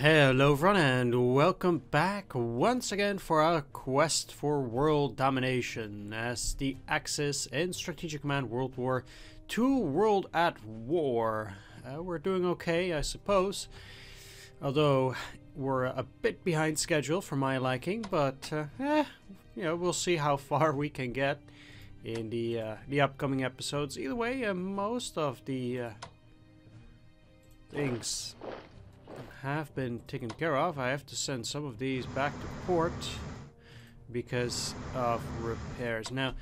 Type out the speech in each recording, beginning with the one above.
Hello everyone and welcome back once again for our quest for world domination as the Axis in Strategic Command World War II World at War. Uh, we're doing okay I suppose, although we're a bit behind schedule for my liking, but uh, eh, you know, we'll see how far we can get in the, uh, the upcoming episodes. Either way, uh, most of the uh, things have been taken care of. I have to send some of these back to port because of repairs. Now,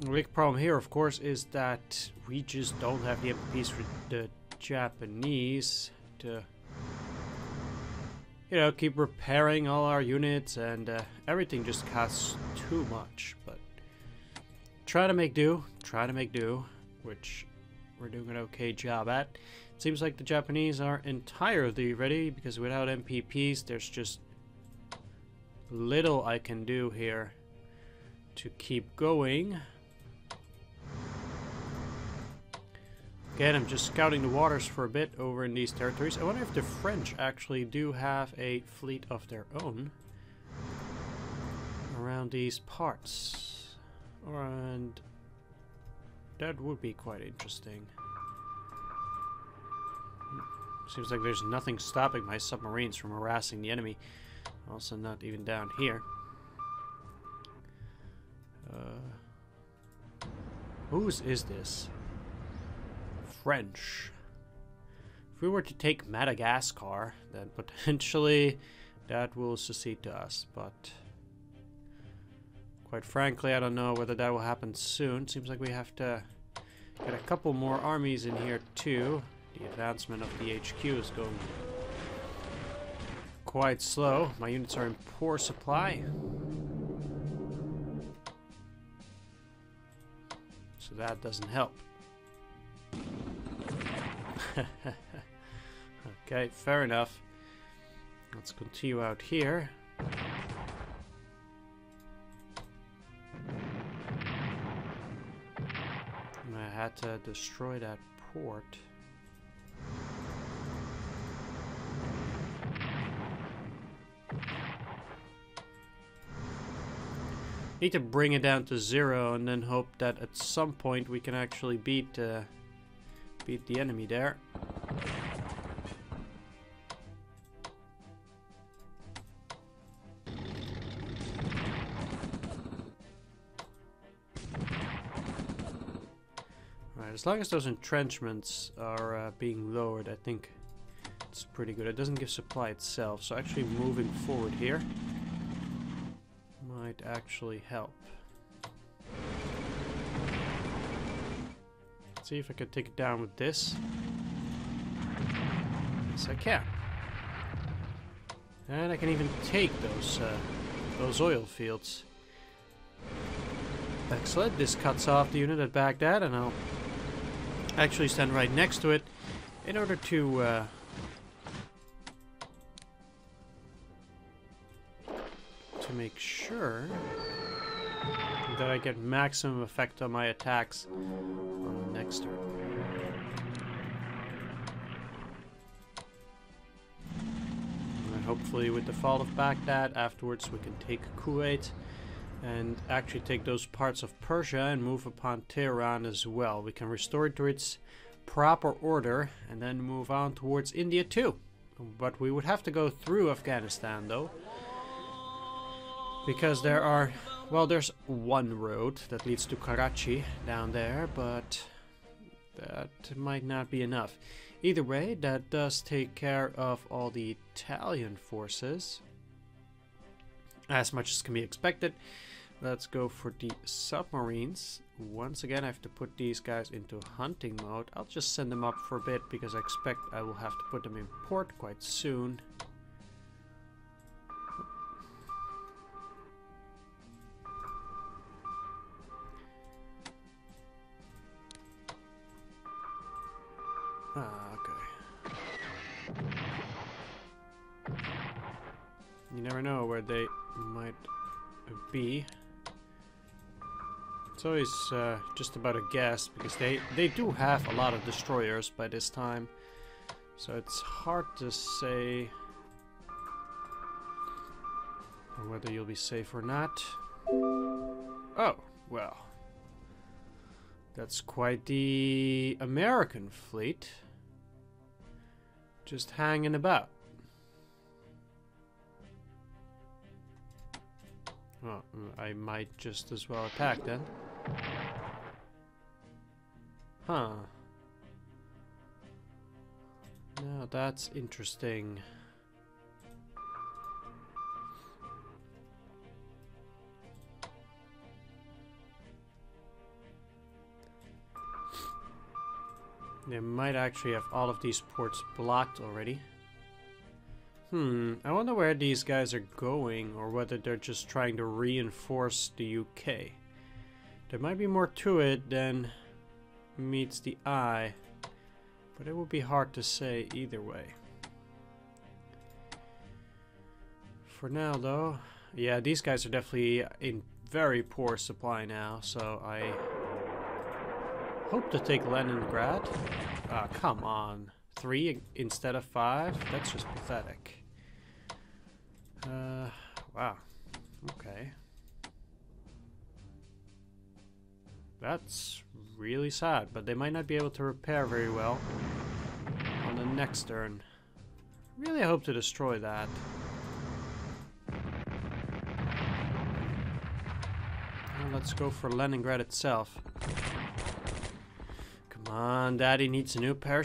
the big problem here, of course, is that we just don't have the MPPs for the Japanese to, you know, keep repairing all our units and uh, everything just costs too much. But try to make do, try to make do, which we're doing an okay job at. Seems like the Japanese are entirely ready because without MPPs there's just little I can do here to keep going. Again, I'm just scouting the waters for a bit over in these territories. I wonder if the French actually do have a fleet of their own around these parts. And that would be quite interesting. Seems like there's nothing stopping my submarines from harassing the enemy. Also not even down here. Uh, whose is this? French. If we were to take Madagascar, then potentially that will succeed to us, but quite frankly, I don't know whether that will happen soon. Seems like we have to get a couple more armies in here too. The advancement of the HQ is going quite slow. My units are in poor supply. So that doesn't help. okay, fair enough. Let's continue out here. I had to destroy that port. Need to bring it down to zero and then hope that at some point we can actually beat uh, beat the enemy there. Right, as long as those entrenchments are uh, being lowered, I think it's pretty good. It doesn't give supply itself, so actually moving forward here actually help. Let's see if I can take it down with this. Yes, I can. And I can even take those uh, those oil fields. Excellent. This cuts off the unit at Baghdad, and I'll actually stand right next to it in order to uh, make sure that I get maximum effect on my attacks on the next turn. And hopefully with the fall of Baghdad, afterwards we can take Kuwait and actually take those parts of Persia and move upon Tehran as well. We can restore it to its proper order and then move on towards India too. But we would have to go through Afghanistan though. Because there are, well, there's one road that leads to Karachi down there, but that might not be enough. Either way, that does take care of all the Italian forces, as much as can be expected. Let's go for the submarines. Once again, I have to put these guys into hunting mode. I'll just send them up for a bit because I expect I will have to put them in port quite soon. Never know where they might be. It's always uh, just about a guess because they they do have a lot of destroyers by this time. So it's hard to say whether you'll be safe or not. Oh, well. That's quite the American fleet. Just hanging about. Well, I might just as well attack then. Huh. Now that's interesting. They might actually have all of these ports blocked already. Hmm, I wonder where these guys are going, or whether they're just trying to reinforce the UK. There might be more to it than meets the eye, but it would be hard to say either way. For now, though, yeah, these guys are definitely in very poor supply now, so I hope to take Leningrad. Ah, come on. Three instead of five? That's just pathetic. Uh, wow. Okay. That's really sad, but they might not be able to repair very well on the next turn. Really hope to destroy that. Well, let's go for Leningrad itself. Come on, Daddy needs a new pair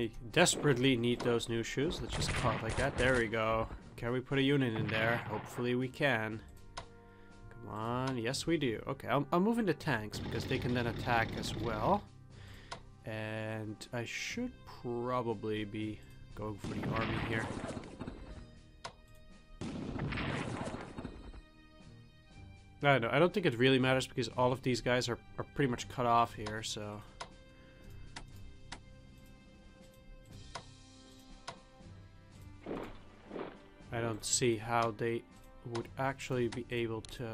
I desperately need those new shoes. Let's just call it like that. There we go. Can we put a unit in there? Hopefully we can. Come on. Yes, we do. Okay, I'll, I'll move into tanks because they can then attack as well. And I should probably be going for the army here. I don't know. I don't think it really matters because all of these guys are, are pretty much cut off here, so... don't see how they would actually be able to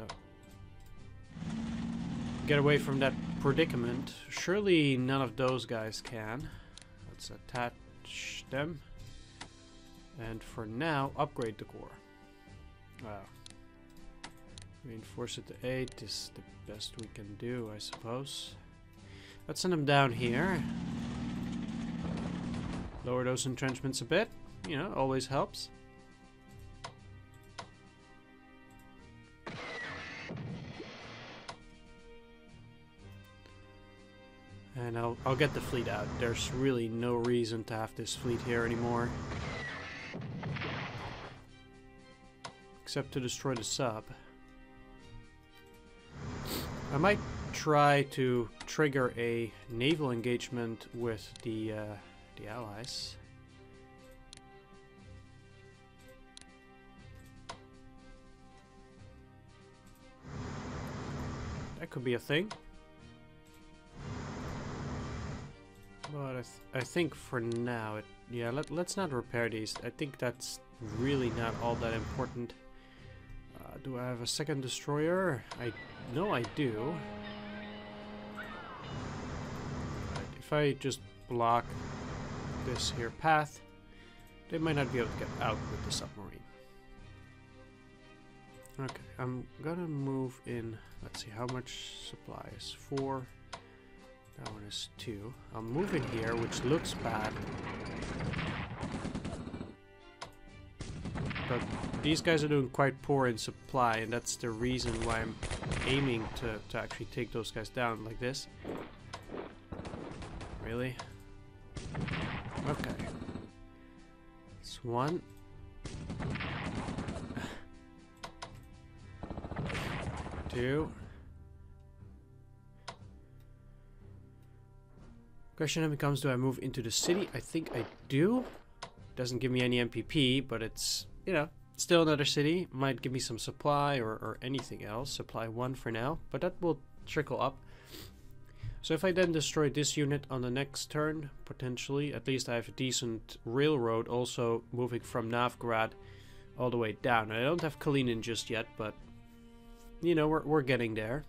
get away from that predicament. Surely none of those guys can. Let's attach them. And for now, upgrade the corps. Wow. Reinforce it to 8 is the best we can do, I suppose. Let's send them down here. Lower those entrenchments a bit. You know, always helps. I'll, get the fleet out. There's really no reason to have this fleet here anymore. Except to destroy the sub. I might try to trigger a naval engagement with the uh, the allies. That could be a thing. But I, th I think for now, it, yeah, let, let's not repair these. I think that's really not all that important. Uh, do I have a second destroyer? I know I do. If I just block this here path, they might not be able to get out with the submarine. Okay, I'm gonna move in, let's see, how much supplies? Four. That one is two. I'm moving here, which looks bad. But these guys are doing quite poor in supply, and that's the reason why I'm aiming to, to actually take those guys down like this. Really? Okay. It's one. Two. Question then becomes, do I move into the city? I think I do. Doesn't give me any MPP, but it's, you know, still another city. Might give me some supply or, or anything else. Supply one for now, but that will trickle up. So if I then destroy this unit on the next turn, potentially, at least I have a decent railroad also moving from Novgorod all the way down. I don't have Kalinin just yet, but, you know, we're, we're getting there.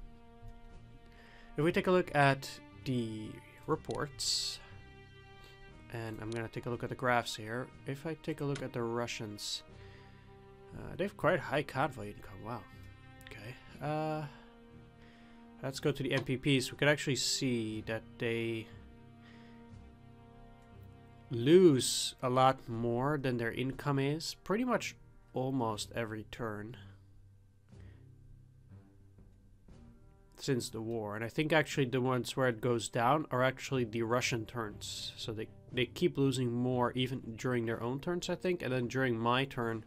If we take a look at the reports. And I'm gonna take a look at the graphs here. If I take a look at the Russians, uh, they have quite high convoy income. Wow. Okay. Uh, let's go to the MPPs. We could actually see that they lose a lot more than their income is. Pretty much almost every turn. Since the war. And I think actually the ones where it goes down are actually the Russian turns. So they, they keep losing more even during their own turns, I think. And then during my turn,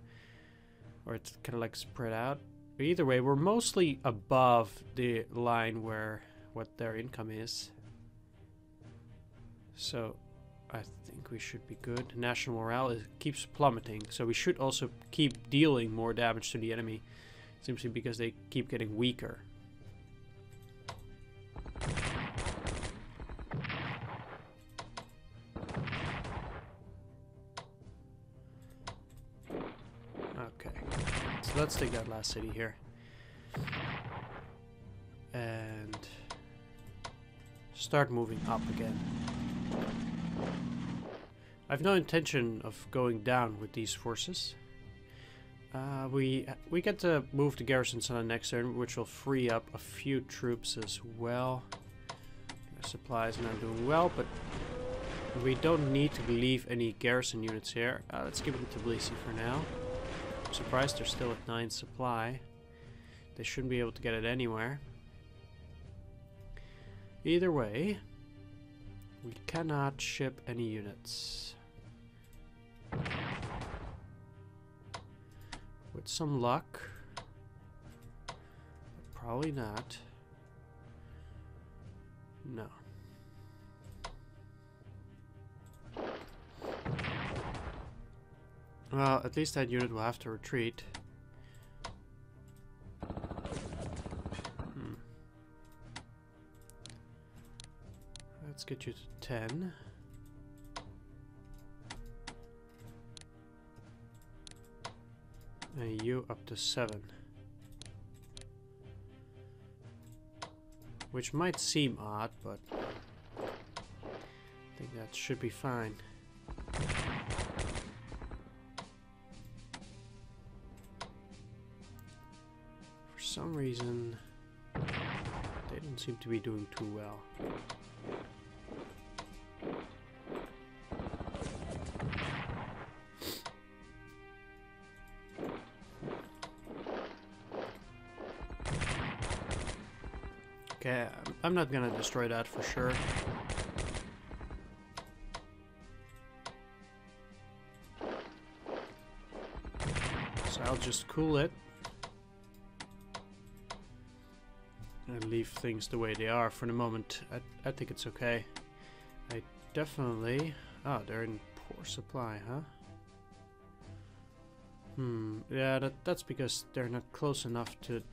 or it's kind of like spread out. But either way, we're mostly above the line where what their income is. So I think we should be good. National morale is, keeps plummeting. So we should also keep dealing more damage to the enemy. Simply because they keep getting weaker. Let's take that last city here. And start moving up again. I have no intention of going down with these forces. Uh, we we get to move the garrisons on the next turn, which will free up a few troops as well. supplies not doing well, but we don't need to leave any garrison units here. Uh, let's give it to Tbilisi for now. I'm surprised they're still at 9 supply. They shouldn't be able to get it anywhere. Either way, we cannot ship any units. With some luck, probably not. No. Well, at least that unit will have to retreat. Hmm. Let's get you to 10. And you up to 7. Which might seem odd, but I think that should be fine. Reason, they don't seem to be doing too well. Okay, I'm not gonna destroy that for sure. So I'll just cool it. Leave things the way they are for the moment. I, I think it's okay. I definitely... Oh, they're in poor supply, huh? Hmm, yeah, that, that's because they're not close enough to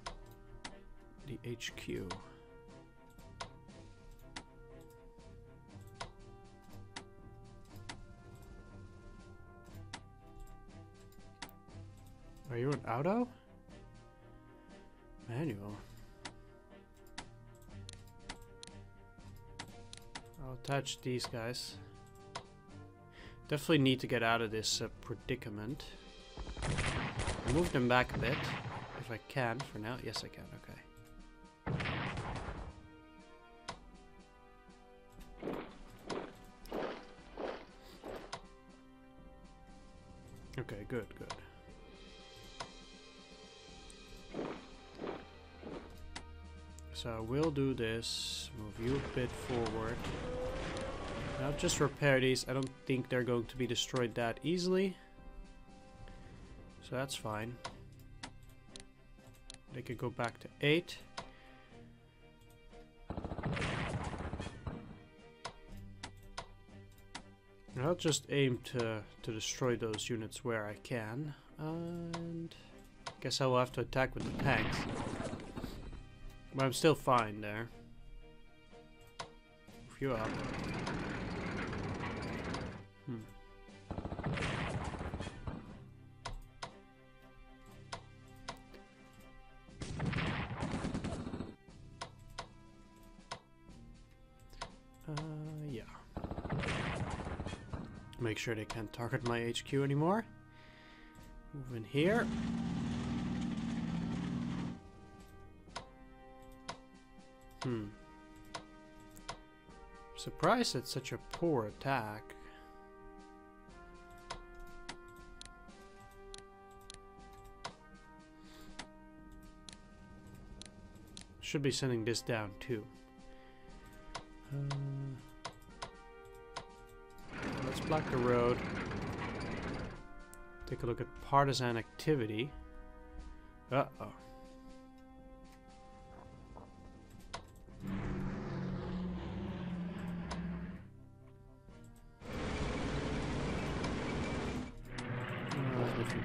the HQ. Are you an auto? Manual. I'll attach these guys. Definitely need to get out of this uh, predicament. move them back a bit, if I can for now. Yes, I can, okay. Okay, good, good. So we'll do this, move you a bit forward. I'll just repair these. I don't think they're going to be destroyed that easily. So that's fine. They could go back to 8. I'll just aim to, to destroy those units where I can. And I guess I will have to attack with the tanks. But I'm still fine there. Move you up. Make sure they can't target my HQ anymore. Move in here. Hmm. Surprised it's such a poor attack. Should be sending this down too. Uh, let's block the road. Take a look at partisan activity. Uh-oh.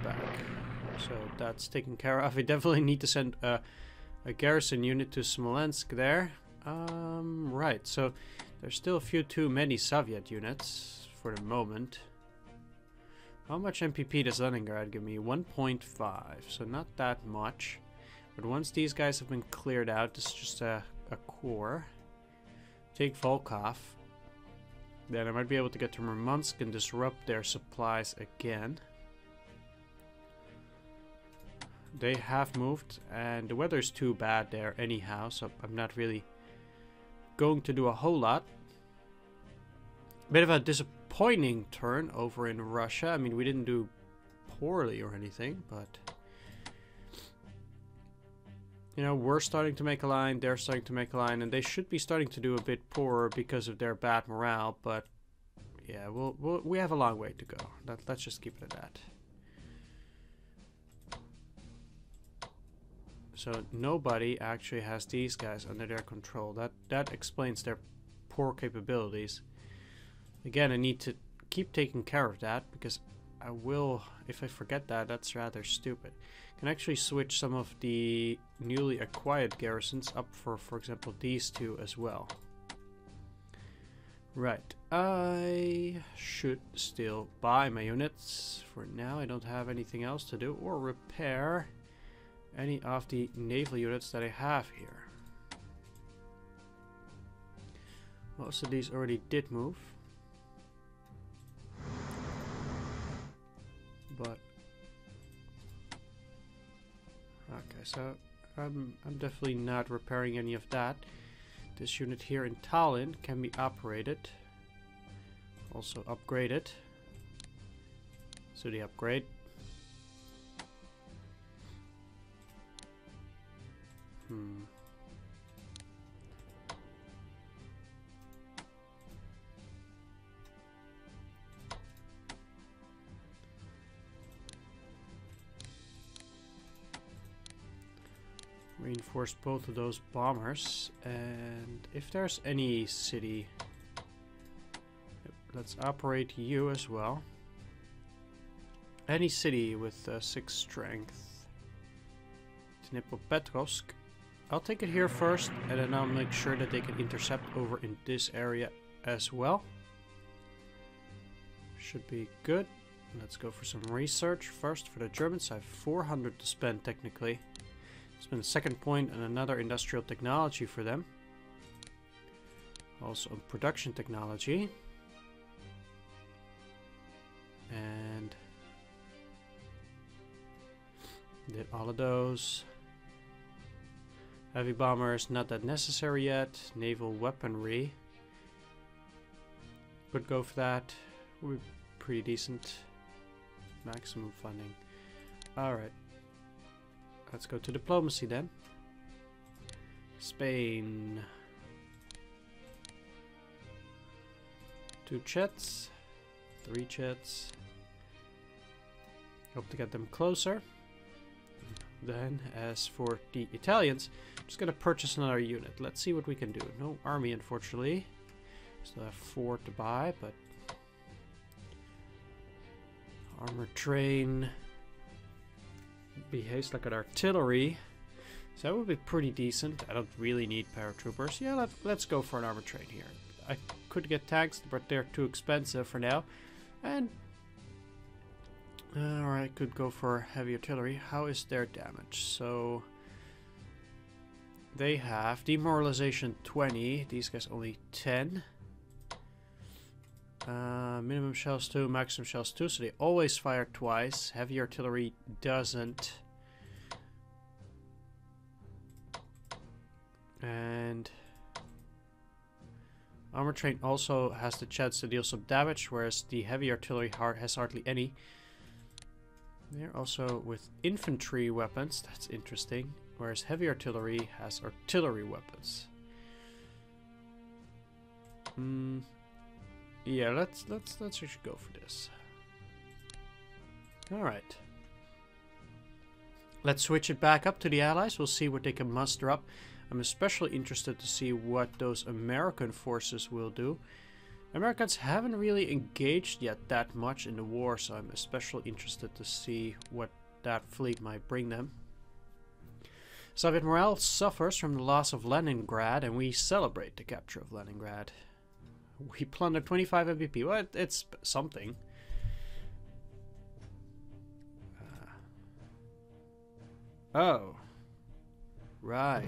back. So that's taken care of. We definitely need to send a, a garrison unit to Smolensk there. Um, right, so there's still a few too many Soviet units for the moment. How much MPP does Leningrad give me? 1.5, so not that much. But once these guys have been cleared out, this is just a, a core. Take Volkhov. Then I might be able to get to Murmansk and disrupt their supplies again. They have moved, and the weather is too bad there anyhow, so I'm not really going to do a whole lot. Bit of a disappointing turn over in Russia. I mean, we didn't do poorly or anything, but... You know, we're starting to make a line, they're starting to make a line, and they should be starting to do a bit poorer because of their bad morale, but... Yeah, we'll, we'll we have a long way to go. Let, let's just keep it at that. So nobody actually has these guys under their control. That that explains their poor capabilities. Again, I need to keep taking care of that because I will, if I forget that, that's rather stupid. I can actually switch some of the newly acquired garrisons up for, for example, these two as well. Right, I should still buy my units. For now, I don't have anything else to do or repair any of the naval units that I have here. Most of these already did move. But okay, so I'm I'm definitely not repairing any of that. This unit here in Tallinn can be operated. Also upgraded. So the upgrade Hmm. Reinforce both of those bombers. And if there's any city, let's operate you as well. Any city with uh, 6 strength. Dnipropetrovsk I'll take it here first, and then I'll make sure that they can intercept over in this area as well. Should be good. Let's go for some research first for the Germans. I have 400 to spend technically. Spend a second point and another industrial technology for them. Also on production technology. And did all of those. Heavy bombers, not that necessary yet. Naval weaponry. Could go for that. Would be pretty decent. Maximum funding. Alright. Let's go to diplomacy then. Spain. Two chits. Three chits. Hope to get them closer. Then, as for the Italians, I'm just gonna purchase another unit. Let's see what we can do. No army, unfortunately. Still have four to buy, but... Armor train. Behaves like an artillery. So that would be pretty decent. I don't really need paratroopers. Yeah, let, let's go for an armor train here. I could get tanks, but they're too expensive for now. And Alright, could go for heavy artillery. How is their damage? So they have demoralization 20. These guys only 10. Uh, Minimum shells 2, maximum shells 2, so they always fire twice. Heavy artillery doesn't. And armor train also has the chance to deal some damage, whereas the heavy artillery has hardly any. They're also with infantry weapons, that's interesting, whereas heavy artillery has artillery weapons. Hmm. Yeah, let's let's let's actually go for this. All right. Let's switch it back up to the Allies. We'll see what they can muster up. I'm especially interested to see what those American forces will do. Americans haven't really engaged yet that much in the war, so I'm especially interested to see what that fleet might bring them. Soviet morale suffers from the loss of Leningrad, and we celebrate the capture of Leningrad. We plundered 25 MPP. Well, it's something. Uh, oh. Right.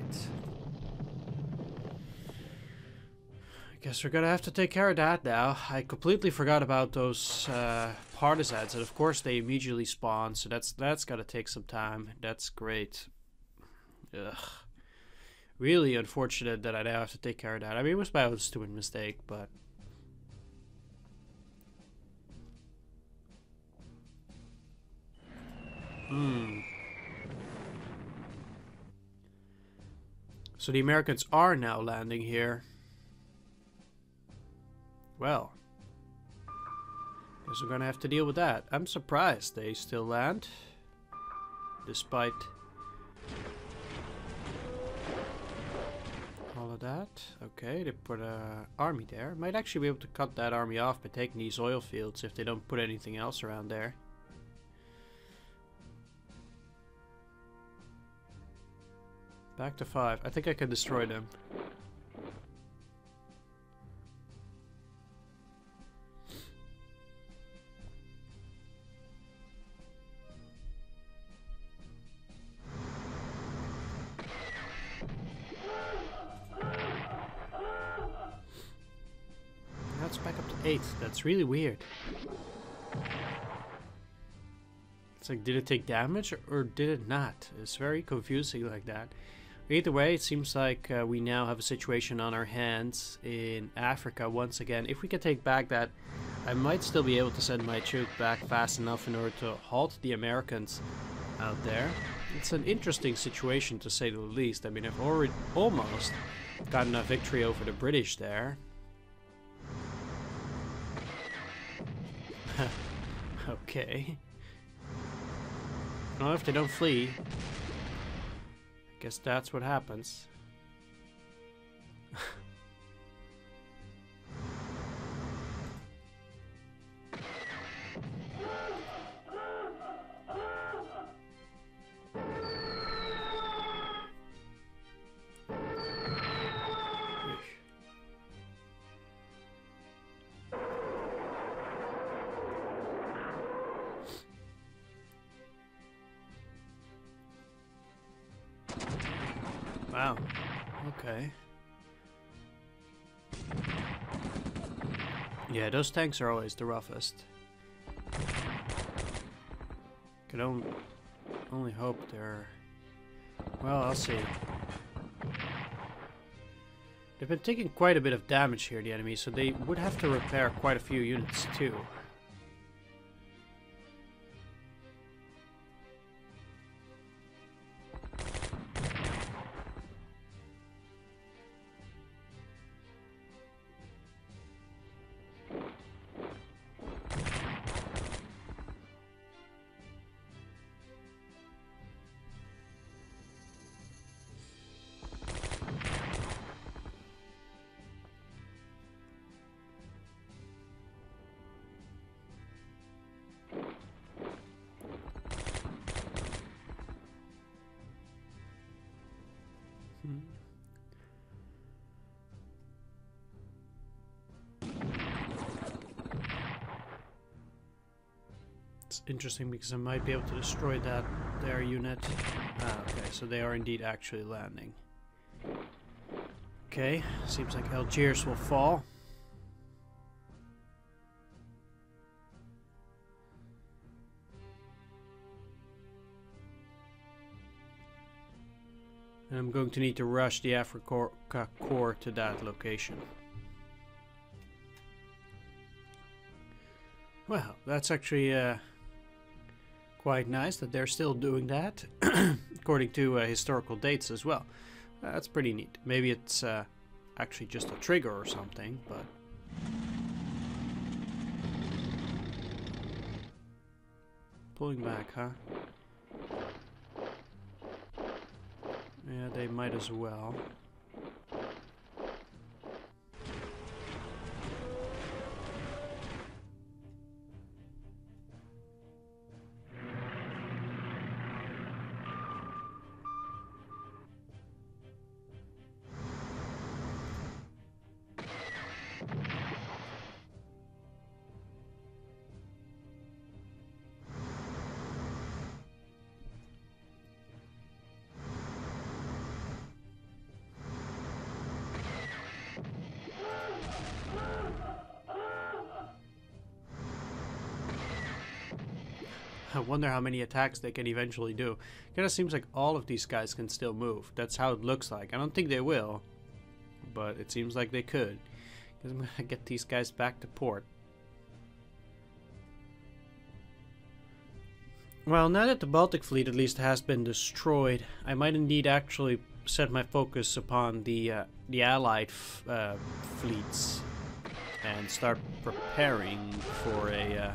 I guess we're gonna have to take care of that now. I completely forgot about those uh, partisans, and of course they immediately spawn, so that's that's gotta take some time. That's great. Ugh. Really unfortunate that I now have to take care of that. I mean, it was my own stupid mistake, but... Hmm. So the Americans are now landing here. Well. Guess we're gonna have to deal with that. I'm surprised they still land. Despite of that. Okay, they put a army there. Might actually be able to cut that army off by taking these oil fields if they don't put anything else around there. Back to five. I think I can destroy them. That's really weird. It's like, did it take damage or did it not? It's very confusing like that. Either way, it seems like uh, we now have a situation on our hands in Africa once again. If we can take back that, I might still be able to send my troop back fast enough in order to halt the Americans out there. It's an interesting situation to say the least. I mean, I've already almost gotten a victory over the British there. Okay. Well, if they don't flee, I Guess that's what happens. Wow. Okay. Yeah, those tanks are always the roughest. Can only, only hope they're... Well, I'll see. They've been taking quite a bit of damage here, the enemy, so they would have to repair quite a few units too. that's interesting because I might be able to destroy that their unit. Ah, okay, so they are indeed actually landing. Okay, seems like Algiers will fall. And I'm going to need to rush the Afrika Korps to that location. Well, that's actually uh, quite nice that they're still doing that, according to uh, historical dates as well. Uh, that's pretty neat. Maybe it's uh, actually just a trigger or something, but... Pulling back, huh? Yeah, they might as well. I wonder how many attacks they can eventually do. Kind of seems like all of these guys can still move. That's how it looks like. I don't think they will, but it seems like they could. Because I'm to get these guys back to port. Well, now that the Baltic fleet at least has been destroyed, I might indeed actually set my focus upon the uh, the Allied uh, fleets and start preparing for a uh,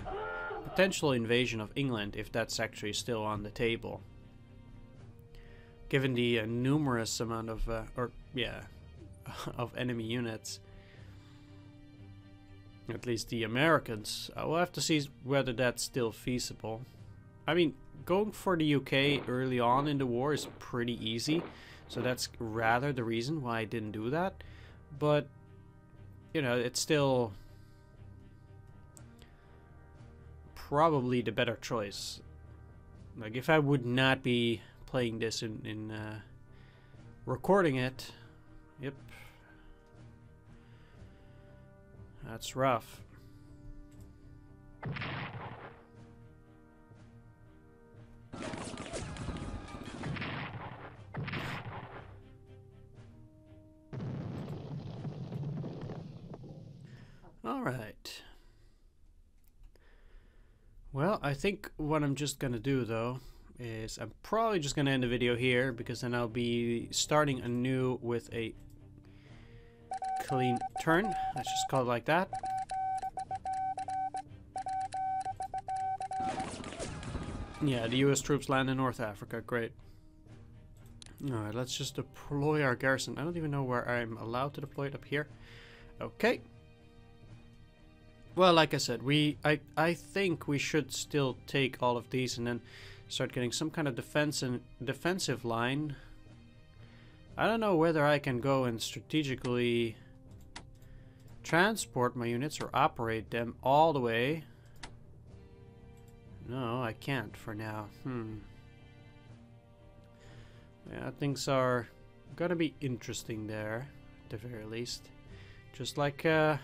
potential invasion of England if that's actually still on the table. Given the uh, numerous amount of, uh, or yeah, of enemy units. At least the Americans. I will have to see whether that's still feasible. I mean, going for the UK early on in the war is pretty easy. So that's rather the reason why I didn't do that. But, you know, it's still probably the better choice. Like, if I would not be playing this in, in uh, recording it, yep. That's rough. I think what I'm just going to do, though, is I'm probably just going to end the video here, because then I'll be starting anew with a clean turn. Let's just call it like that. Yeah, the US troops land in North Africa. Great. Alright, let's just deploy our garrison. I don't even know where I'm allowed to deploy it up here. Okay. Well, like I said, we I I think we should still take all of these and then start getting some kind of defense and defensive line. I don't know whether I can go and strategically transport my units or operate them all the way. No, I can't for now. Hmm. Yeah, things are gonna be interesting there, at the very least. Just like uh,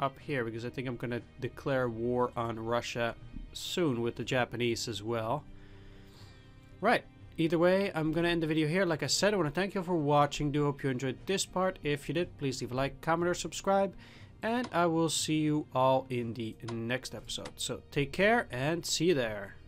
up here because I think I'm going to declare war on Russia soon with the Japanese as well. Right. Either way, I'm going to end the video here. Like I said, I want to thank you for watching. Do hope you enjoyed this part. If you did, please leave a like, comment, or subscribe. And I will see you all in the next episode. So take care and see you there.